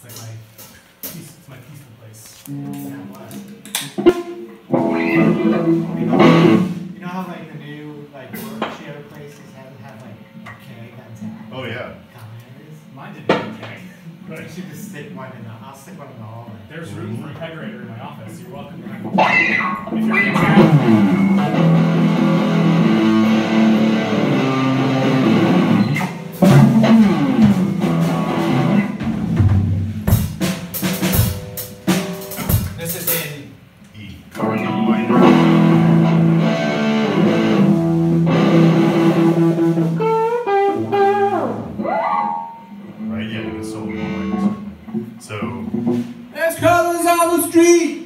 It's like my peace, it's my peaceful place. You know, you know how like the new like work share places have have like a keg on tap? Oh yeah. Common areas. Mine didn't have a keg. But you should just stick one in the. I'll stick one in the hallway. There's room for a kegerator in my office. You're welcome. to have one. If you're This is in. E. Right, yeah, it's so minor. So, There's colors on the street.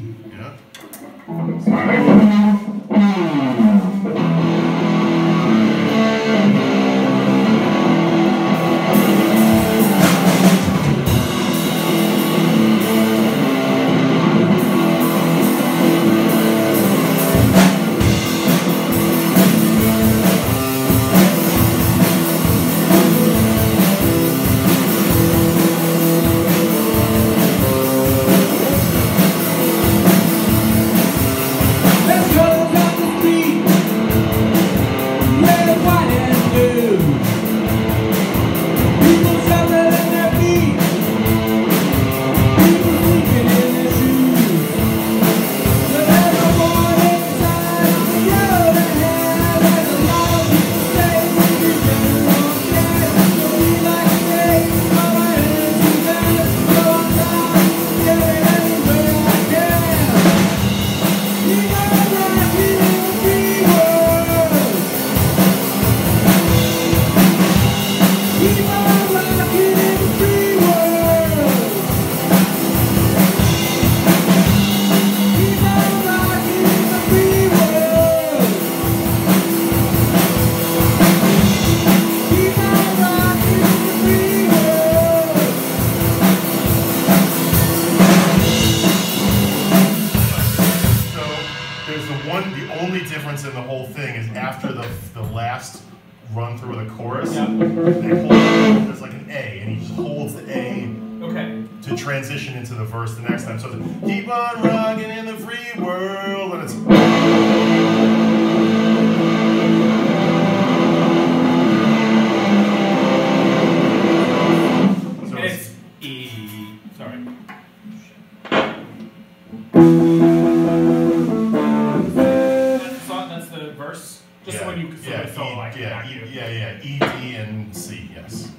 After the the last run through of the chorus, they hold, there's like an A, and he just holds the A okay. to transition into the verse the next time. So it's keep on rocking in the free world, and it's yeah, yeah, E, D, and C, yes.